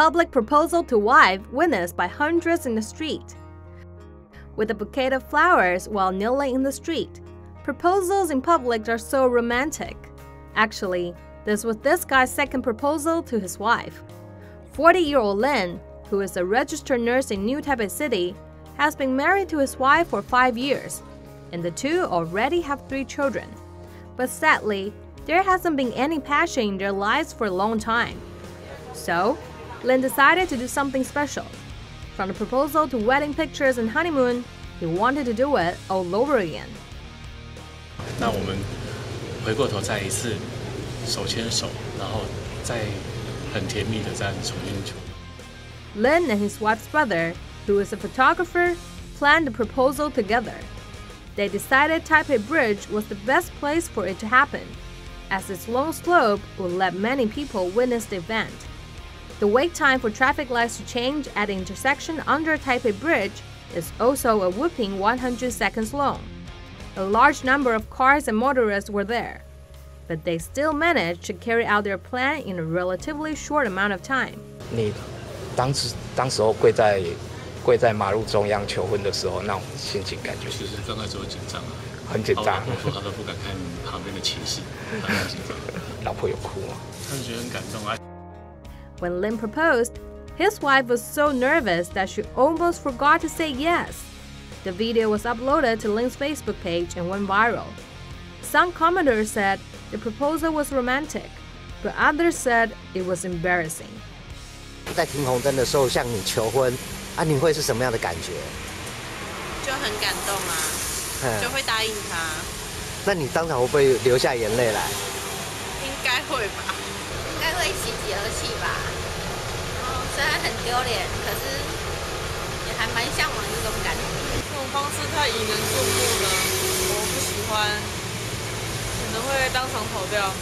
public proposal to wife witnessed by hundreds in the street. With a bouquet of flowers while kneeling in the street, proposals in public are so romantic. Actually, this was this guy's second proposal to his wife. 40 year old Lin, who is a registered nurse in New Taipei City, has been married to his wife for five years, and the two already have three children. But sadly, there hasn't been any passion in their lives for a long time. So, Lin decided to do something special. From the proposal to wedding pictures and honeymoon, he wanted to do it all over again. 那我们回过头再一次手牵手，然后再很甜蜜的这样重新求。Lin and his wife's brother, who is a photographer, planned the proposal together. They decided Taipei Bridge was the best place for it to happen, as its long slope would let many people witness the event. The wait time for traffic lights to change at the intersection under Taipei Bridge is also a whooping 100 seconds long. A large number of cars and motorists were there, but they still managed to carry out their plan in a relatively short amount of time. 你当时当时候跪在跪在马路中央求婚的时候，那种心情感觉其实刚开始会紧张啊，很紧张。我说他都不敢看旁边的骑士，他很紧张。老婆有哭吗？他就觉得很感动啊。 When Lin proposed, his wife was so nervous that she almost forgot to say yes. The video was uploaded to Lin's Facebook page and went viral. Some commenters said the proposal was romantic, but others said it was embarrassing. 在停红灯的时候向你求婚，啊，你会是什么样的感觉？就很感动啊，就会答应他。那你当场会不会流下眼泪来？应该会吧。 会喜极而泣吧。哦，虽然很丢脸，可是也还蛮向往这种感觉。这种方式太引人注目了，我不喜欢，可能会当场跑掉。